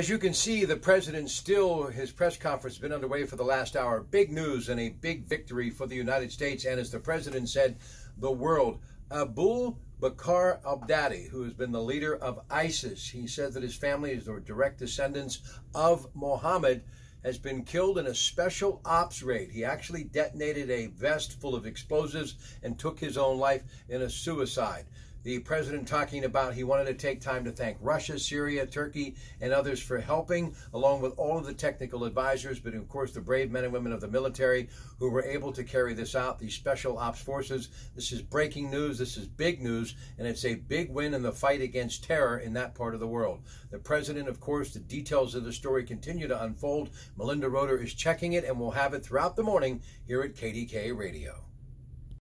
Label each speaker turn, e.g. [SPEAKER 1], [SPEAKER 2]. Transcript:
[SPEAKER 1] As you can see, the president still, his press conference has been underway for the last hour. Big news and a big victory for the United States. And as the president said, the world. Abu Bakr al-Baghdadi, who has been the leader of ISIS, he said that his family is the direct descendants of Mohammed, has been killed in a special ops raid. He actually detonated a vest full of explosives and took his own life in a suicide the president talking about he wanted to take time to thank Russia, Syria, Turkey, and others for helping, along with all of the technical advisors, but of course the brave men and women of the military who were able to carry this out, these special ops forces. This is breaking news, this is big news, and it's a big win in the fight against terror in that part of the world. The president, of course, the details of the story continue to unfold. Melinda Roeder is checking it, and we'll have it throughout the morning here at KDKA Radio.